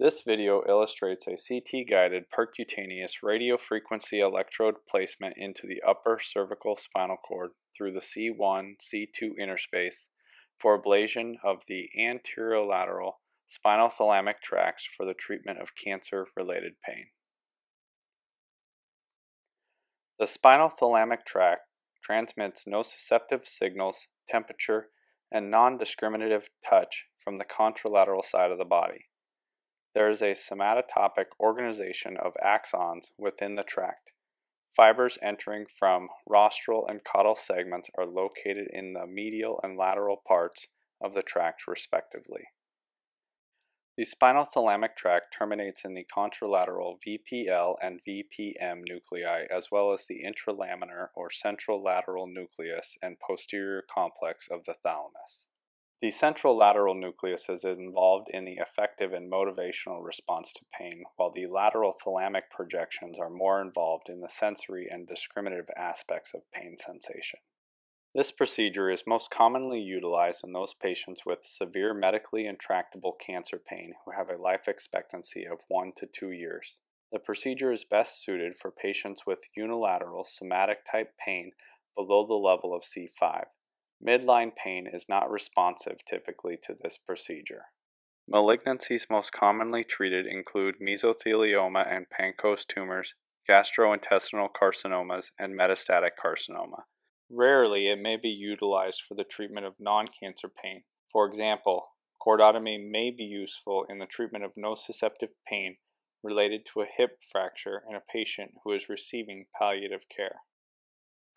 This video illustrates a CT-guided percutaneous radiofrequency electrode placement into the upper cervical spinal cord through the C1-C2 interspace for ablation of the anterolateral spinal thalamic tracts for the treatment of cancer-related pain. The spinal thalamic tract transmits nociceptive signals, temperature, and non-discriminative touch from the contralateral side of the body. There is a somatotopic organization of axons within the tract. Fibers entering from rostral and caudal segments are located in the medial and lateral parts of the tract respectively. The spinal thalamic tract terminates in the contralateral VPL and VPM nuclei as well as the intralaminar or central lateral nucleus and posterior complex of the thalamus. The central lateral nucleus is involved in the affective and motivational response to pain, while the lateral thalamic projections are more involved in the sensory and discriminative aspects of pain sensation. This procedure is most commonly utilized in those patients with severe medically intractable cancer pain who have a life expectancy of 1 to 2 years. The procedure is best suited for patients with unilateral somatic type pain below the level of C5. Midline pain is not responsive typically to this procedure. Malignancies most commonly treated include mesothelioma and Pancoast tumors, gastrointestinal carcinomas, and metastatic carcinoma. Rarely, it may be utilized for the treatment of non-cancer pain. For example, cordotomy may be useful in the treatment of nociceptive pain related to a hip fracture in a patient who is receiving palliative care.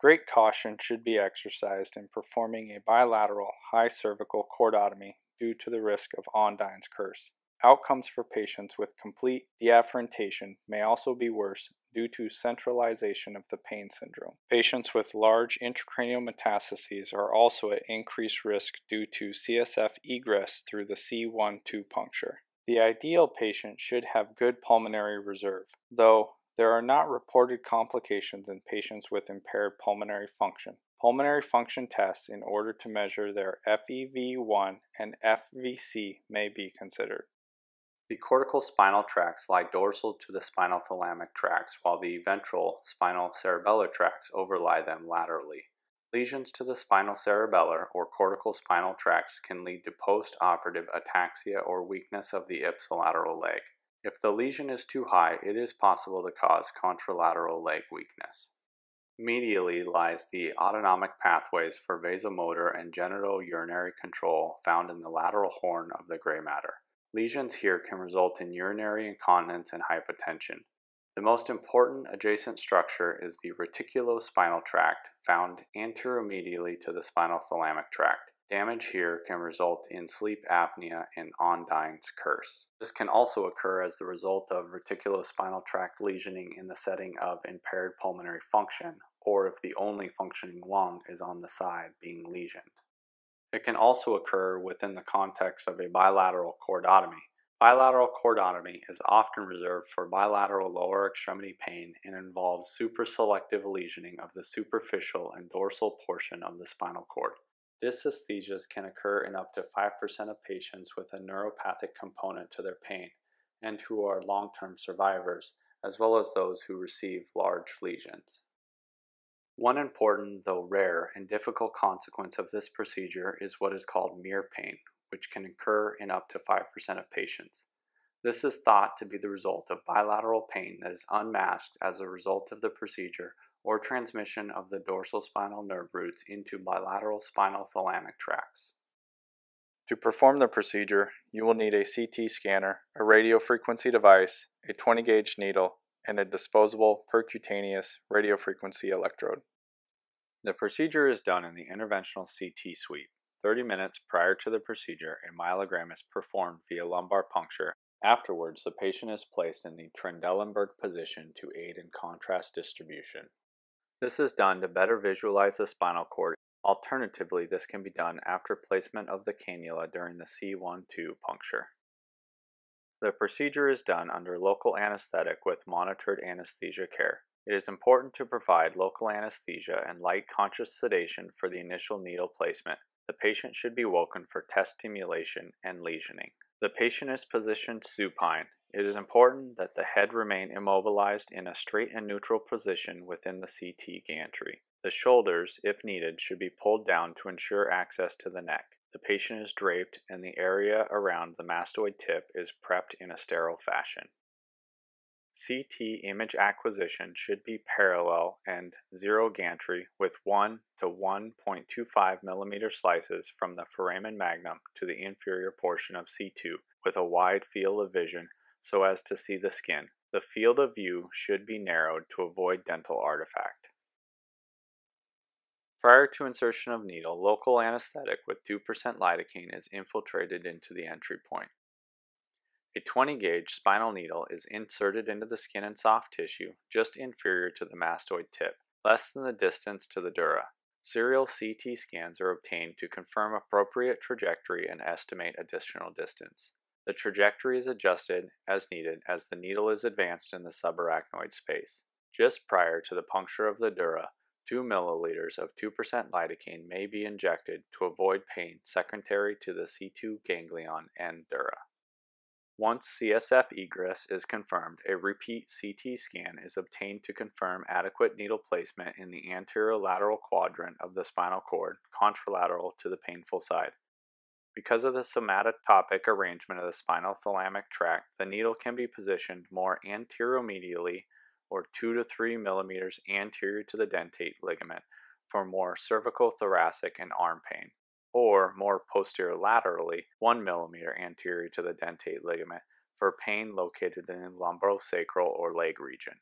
Great caution should be exercised in performing a bilateral high cervical cordotomy due to the risk of Ondine's curse. Outcomes for patients with complete deafferentation may also be worse due to centralization of the pain syndrome. Patients with large intracranial metastases are also at increased risk due to CSF egress through the C1-2 puncture. The ideal patient should have good pulmonary reserve, though there are not reported complications in patients with impaired pulmonary function. Pulmonary function tests in order to measure their FEV1 and FVC may be considered. The cortical spinal tracts lie dorsal to the spinal thalamic tracts, while the ventral spinal cerebellar tracts overlie them laterally. Lesions to the spinal cerebellar or cortical spinal tracts can lead to post-operative ataxia or weakness of the ipsilateral leg. If the lesion is too high, it is possible to cause contralateral leg weakness. Medially lies the autonomic pathways for vasomotor and genital urinary control found in the lateral horn of the gray matter. Lesions here can result in urinary incontinence and hypotension. The most important adjacent structure is the reticulospinal tract found anteromedially to the spinal thalamic tract. Damage here can result in sleep apnea and Ondine's curse. This can also occur as the result of reticulospinal tract lesioning in the setting of impaired pulmonary function, or if the only functioning lung is on the side being lesioned. It can also occur within the context of a bilateral cordotomy. Bilateral cordotomy is often reserved for bilateral lower extremity pain and involves supraselective lesioning of the superficial and dorsal portion of the spinal cord. Dysesthesias can occur in up to 5% of patients with a neuropathic component to their pain and who are long-term survivors, as well as those who receive large lesions. One important, though rare, and difficult consequence of this procedure is what is called mirror pain, which can occur in up to 5% of patients. This is thought to be the result of bilateral pain that is unmasked as a result of the procedure or transmission of the dorsal spinal nerve roots into bilateral spinal thalamic tracts. To perform the procedure, you will need a CT scanner, a radiofrequency device, a 20 gauge needle, and a disposable percutaneous radiofrequency electrode. The procedure is done in the interventional CT suite. 30 minutes prior to the procedure, a myelogram is performed via lumbar puncture. Afterwards, the patient is placed in the Trendelenburg position to aid in contrast distribution. This is done to better visualize the spinal cord. Alternatively, this can be done after placement of the cannula during the C1-2 puncture. The procedure is done under local anesthetic with monitored anesthesia care. It is important to provide local anesthesia and light conscious sedation for the initial needle placement. The patient should be woken for test stimulation and lesioning. The patient is positioned supine It is important that the head remain immobilized in a straight and neutral position within the CT gantry. The shoulders, if needed, should be pulled down to ensure access to the neck. The patient is draped and the area around the mastoid tip is prepped in a sterile fashion. CT image acquisition should be parallel and zero gantry with 1 to 1.25 mm slices from the foramen magnum to the inferior portion of C2 with a wide field of vision so as to see the skin. The field of view should be narrowed to avoid dental artifact. Prior to insertion of needle, local anesthetic with 2% lidocaine is infiltrated into the entry point. A 20 gauge spinal needle is inserted into the skin and soft tissue just inferior to the mastoid tip, less than the distance to the dura. Serial CT scans are obtained to confirm appropriate trajectory and estimate additional distance. The trajectory is adjusted as needed as the needle is advanced in the subarachnoid space. Just prior to the puncture of the dura, 2 milliliters of 2% lidocaine may be injected to avoid pain secondary to the C2 ganglion and dura. Once CSF egress is confirmed, a repeat CT scan is obtained to confirm adequate needle placement in the anterolateral quadrant of the spinal cord, contralateral to the painful side. Because of the somatotopic arrangement of the spinal thalamic tract, the needle can be positioned more anteromedially or 2 to 3 millimeters anterior to the dentate ligament for more cervical, thoracic, and arm pain or more posterior laterally 1 millimeter anterior to the dentate ligament for pain located in the lumbosacral or leg region.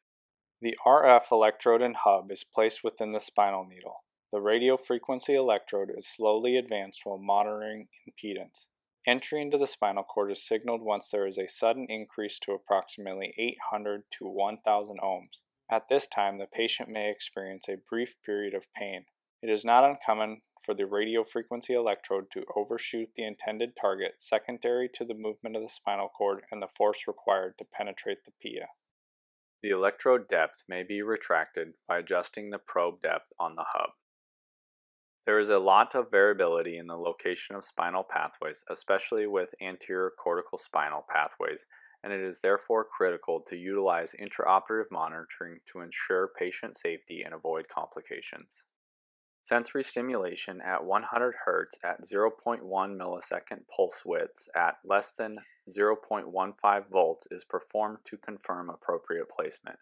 The RF electrode and hub is placed within the spinal needle. The radiofrequency electrode is slowly advanced while monitoring impedance. Entry into the spinal cord is signaled once there is a sudden increase to approximately 800 to 1000 ohms. At this time, the patient may experience a brief period of pain. It is not uncommon for the radiofrequency electrode to overshoot the intended target secondary to the movement of the spinal cord and the force required to penetrate the pia. The electrode depth may be retracted by adjusting the probe depth on the hub. There is a lot of variability in the location of spinal pathways, especially with anterior cortical spinal pathways, and it is therefore critical to utilize intraoperative monitoring to ensure patient safety and avoid complications. Sensory stimulation at 100 Hz at 0.1 millisecond pulse widths at less than 0.15 volts is performed to confirm appropriate placement.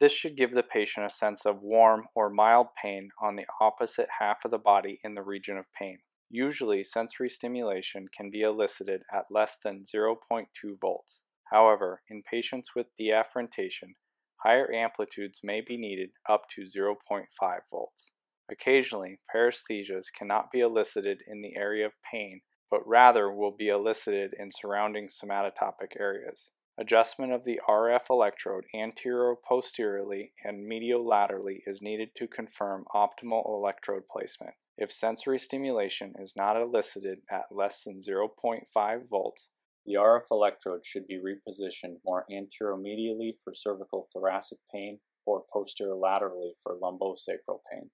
This should give the patient a sense of warm or mild pain on the opposite half of the body in the region of pain. Usually, sensory stimulation can be elicited at less than 0.2 volts. However, in patients with deafferentation, higher amplitudes may be needed up to 0.5 volts. Occasionally, paresthesias cannot be elicited in the area of pain, but rather will be elicited in surrounding somatotopic areas. Adjustment of the RF electrode anterior-posteriorly and mediolaterally is needed to confirm optimal electrode placement. If sensory stimulation is not elicited at less than 0.5 volts, the RF electrode should be repositioned more anteromedially for cervical thoracic pain or posterolaterally for lumbosacral pain.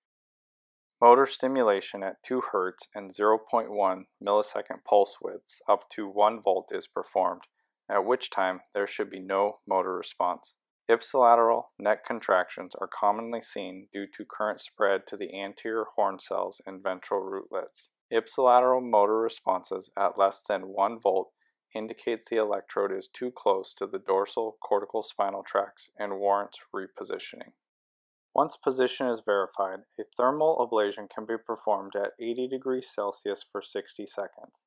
Motor stimulation at 2 Hz and 0.1 millisecond pulse widths up to 1 volt is performed, at which time there should be no motor response. Ipsilateral neck contractions are commonly seen due to current spread to the anterior horn cells and ventral rootlets. Ipsilateral motor responses at less than 1 volt indicates the electrode is too close to the dorsal cortical spinal tracts and warrants repositioning. Once position is verified, a thermal ablation can be performed at 80 degrees Celsius for 60 seconds.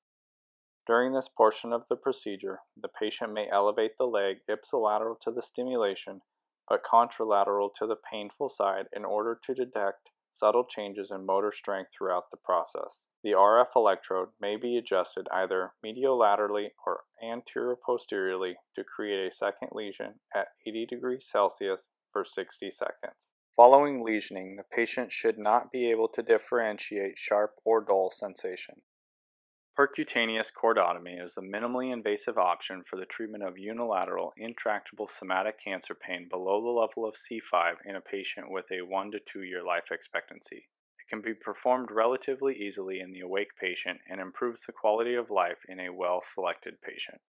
During this portion of the procedure, the patient may elevate the leg ipsilateral to the stimulation but contralateral to the painful side in order to detect subtle changes in motor strength throughout the process. The RF electrode may be adjusted either mediolaterally or anterior-posteriorly to create a second lesion at 80 degrees Celsius for 60 seconds. Following lesioning, the patient should not be able to differentiate sharp or dull sensation. Percutaneous cordotomy is a minimally invasive option for the treatment of unilateral intractable somatic cancer pain below the level of C5 in a patient with a 1 to 2 year life expectancy. It can be performed relatively easily in the awake patient and improves the quality of life in a well selected patient.